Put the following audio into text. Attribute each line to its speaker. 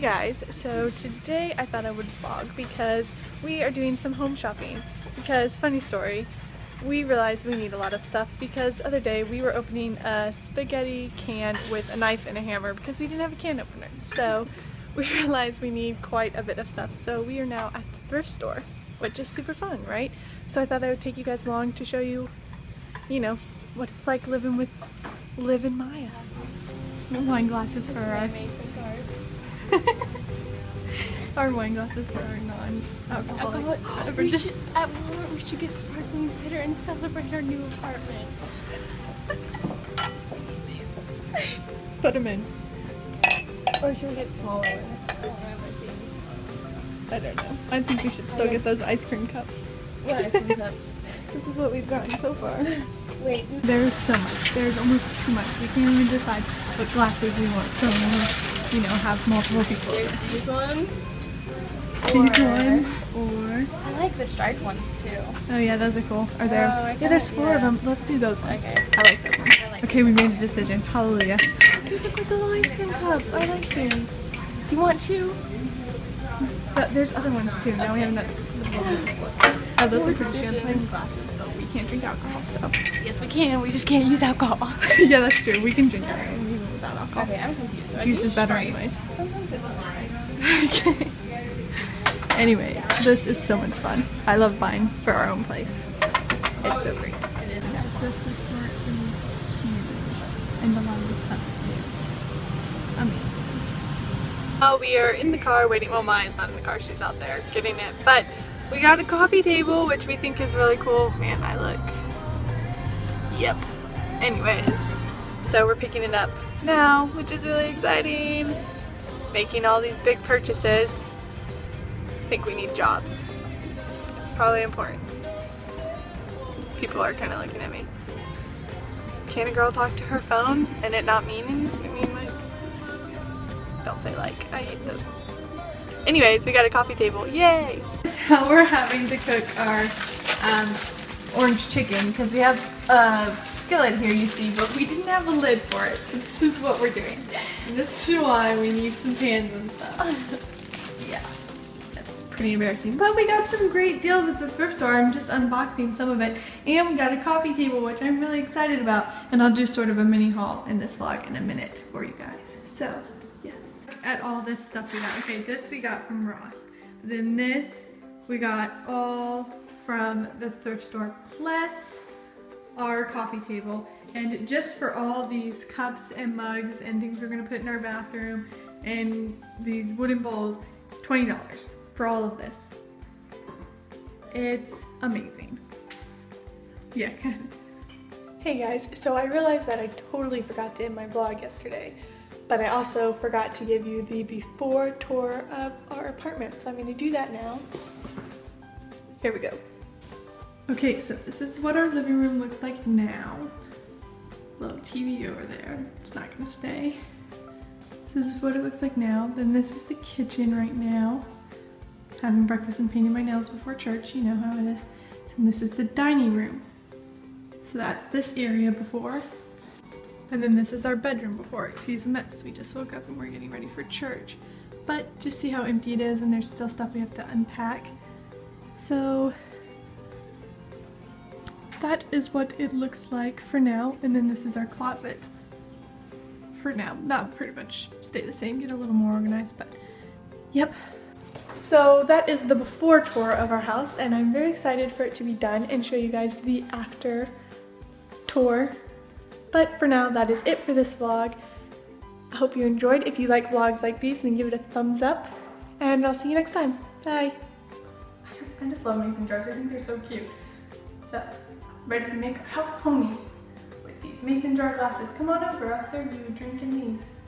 Speaker 1: Hey guys, so today I thought I would vlog because we are doing some home shopping. Because, funny story, we realized we need a lot of stuff because the other day we were opening a spaghetti can with a knife and a hammer because we didn't have a can opener. So we realized we need quite a bit of stuff. So we are now at the thrift store, which is super fun, right? So I thought I would take you guys along to show you, you know, what it's like living with Liv and Maya. Wine glasses for uh, our our wine glasses for our non-alcoholic beverages.
Speaker 2: Should, at Walmart, we should get sparkling cider and celebrate our new apartment.
Speaker 1: Put them in.
Speaker 2: Or should we get smaller ones?
Speaker 1: I don't know. I think we should still get those ice cream cups.
Speaker 2: What ice cream cup?
Speaker 1: This is what we've gotten so far.
Speaker 2: Wait.
Speaker 1: There's so much. There's almost too much. We can't even decide what glasses we want. So we'll, you know, have multiple people.
Speaker 2: There's these ones.
Speaker 1: These
Speaker 2: or-
Speaker 1: ones, or
Speaker 2: I like the striped ones too.
Speaker 1: oh yeah, those are cool. Are there?
Speaker 2: Oh,
Speaker 1: yeah, there's four of them. Let's do those ones.
Speaker 2: Okay.
Speaker 1: I like those ones.
Speaker 2: Like
Speaker 1: Okay, we made a decision. Hallelujah. These look like the little ice cream cups. I like these.
Speaker 2: Do you want two?
Speaker 1: But there's other ones too. Now we have another. Oh, those are just champagne glasses, but we can't drink alcohol, so.
Speaker 2: Yes, we can. We just can't use alcohol.
Speaker 1: yeah, that's true. We can drink it even without alcohol.
Speaker 2: okay, I'm confused.
Speaker 1: Juice is better
Speaker 2: striped?
Speaker 1: anyways.
Speaker 2: Sometimes it looks right.
Speaker 1: okay. Anyways, this is so much fun. I love buying for our own place. It's so great.
Speaker 2: It is.
Speaker 1: Yes, this thrift is huge, and a lot the stuff is amazing. Oh, we are in the car waiting. Well, Maya's not in the car; she's out there getting it. But we got a coffee table, which we think is really cool. Man, I look. Yep. Anyways, so we're picking it up now, which is really exciting. Making all these big purchases. I think we need jobs. It's probably important. People are kind of looking at me. Can a girl talk to her phone and it not mean anything? I mean, like, don't say like. I hate those. Anyways, we got a coffee table. Yay! How we're having to cook our um, orange chicken because we have a skillet here, you see, but we didn't have a lid for it. So this is what we're doing. And this is why we need some pans and stuff. yeah. That's pretty embarrassing. But we got some great deals at the thrift store. I'm just unboxing some of it. And we got a coffee table, which I'm really excited about. And I'll do sort of a mini haul in this vlog in a minute for you guys. So, yes. At all this stuff we got. Okay, this we got from Ross. Then this we got all from the thrift store. Plus our coffee table. And just for all these cups and mugs and things we're gonna put in our bathroom and these wooden bowls, $20 for all of this. It's amazing. Yeah. hey guys, so I realized that I totally forgot to end my vlog yesterday, but I also forgot to give you the before tour of our apartment. So I'm gonna do that now. Here we go. Okay, so this is what our living room looks like now. Little TV over there. It's not gonna stay. This is what it looks like now. Then this is the kitchen right now. Having breakfast and painting my nails before church, you know how it is. And this is the dining room. So that's this area before. And then this is our bedroom before. Excuse the mess. We just woke up and we're getting ready for church. But just see how empty it is and there's still stuff we have to unpack. So that is what it looks like for now. And then this is our closet for now. That pretty much stay the same, get a little more organized, but yep. So that is the before tour of our house and I'm very excited for it to be done and show you guys the after tour. But for now, that is it for this vlog. I hope you enjoyed. If you like vlogs like these, then give it a thumbs up and I'll see you next time. Bye. I just love mason jars. I think they're so cute. So, ready to make our house homey with these mason jar glasses. Come on over. I'll serve you a drink in these.